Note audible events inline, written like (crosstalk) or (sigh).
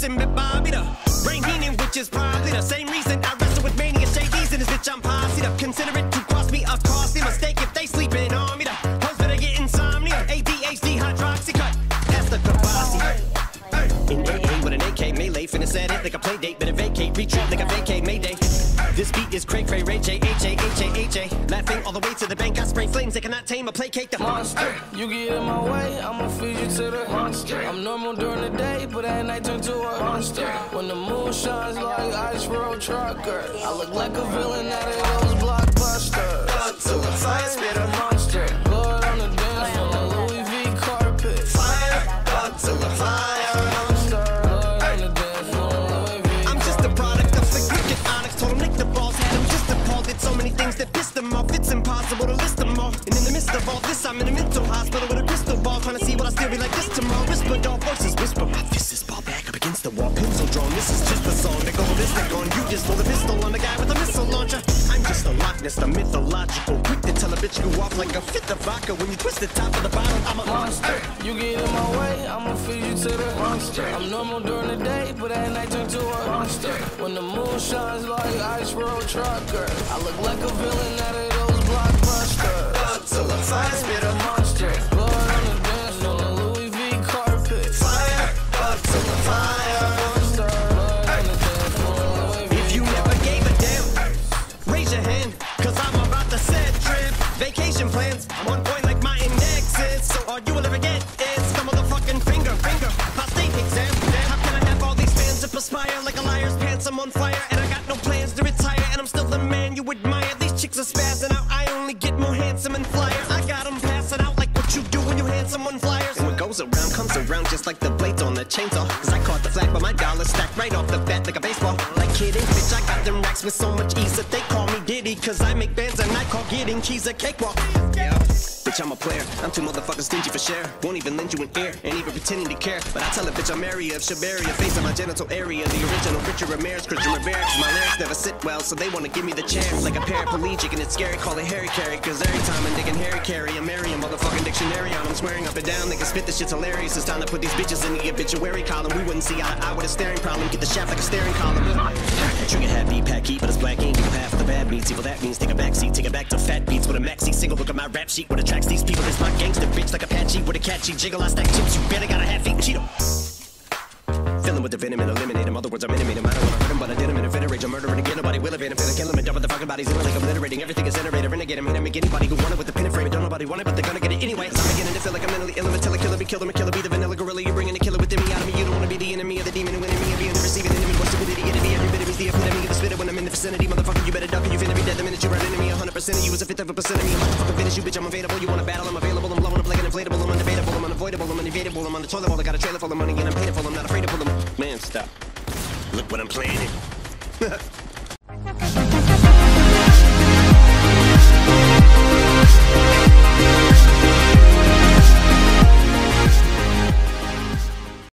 lips and bit Bobby the brain meaning, which is probably the same reason I wrestle with mania shakies and this bitch I'm posse up. Consider it to cost me a costly mistake if they sleeping on me. The hoes better get insomnia, ADHD, hydroxy cut. That's the capacity. In AA with an AK melee, finna set it like a play date, better vacate, retreat like a vacate Mayday. This beat is cray cray, Ray J, H A, H A, H A. Laughing all the way to the bank, I spray flames, they cannot tame or placate the monster. You get in my way, I'ma feed you to the monster. I'm normal during the day, but at night turn to a monster. When the moon shines like ice road trucker, I look like a villain out of Did so many things that pissed them off. It's impossible to list them all. And in the midst of all this, I'm in a mental hospital with a crystal ball, trying to see what I still be like this tomorrow. Whispered all voices, whisper my fist is ball back up against the wall. Pencil drawn. This is just a song that go ballistic on you. Just pull the pistol on the guy with a missile launcher. I'm just a Loch Ness, the mythological. Quick to tell a bitch you off like a fifth of vodka. When you twist the top of the bottle, I'm a monster. You get in my way, I'ma feed you to the monster. I'm normal during the day, but at night turn to a monster. When the moon shines like ice road trucker, I look like a villain out of on fire and I got no plans to retire. And I'm still the man you admire. These chicks are spazzing out, I only get more handsome and flyer. I got them passing out like what you do when you hand someone flyers. And what goes around comes around just like the blades on the chainsaw. Cause I caught the flag, but my dollar stacked right off the bat like a baseball. Like kidding, bitch, I got them racks with so much ease that they call me Diddy. Cause I make bands and I call getting keys a cakewalk. Yeah. Bitch, I'm a player. I'm too motherfucking stingy for share. Won't even lend you an ear, ain't even pretending to care. But I tell a bitch I'm area of Shabaria, face on my genital area. The original Richard Ramirez, Christian Rivera. 'Cause my lyrics never sit well, so they wanna give me the chance. Like a paraplegic, and it's scary, call it Harry Carry. Cause every time I'm digging Harry Carry, I'm Mary, a motherfucking dictionary on. I'm swearing up and down, niggas spit this shit's hilarious. It's time to put these bitches in the obituary column. We wouldn't see eye to eye with a staring problem. Get the shaft like a staring column. Trigger happy, pack heat, but it's black ink. Half the bad. See what that means. Take a back seat, take it back to fat beats with a maxi single. Look at my rap sheet. What these people is my gangster bitch like Apache with a catchy jiggle. I stack chips. You better got a half eat Cheeto. Filling with the venom and eliminate him. Other words, I'm intimate. I don't wanna hurt him, but I did him in a fit of rage. I'm murdering again. Nobody will evade him. Finna kill him and dump the fucking bodies. In like obliterating. Everything is iterated. Renegade him. Hit him. Make anybody who want it with the pin and frame. Don't nobody want it, but they're gonna get it anyway. I'm beginning to feel like I'm mentally ill. Until a killer be killer. Me killer be the vanilla gorilla. You're bringing the killer within me out of me. You don't wanna be the enemy of the demon of you is a fifth of a percent of me. I'm motherfucking finish you, bitch. I'm available. You wanna battle? I'm available. I'm blowing up like an inflatable. I'm undebatable. I'm unavoidable. I'm unevadable. I'm on the toilet bowl. I got a trailer full of money and I'm paid for. I'm not afraid pull them. Man, stop. Look what I'm playing. (laughs)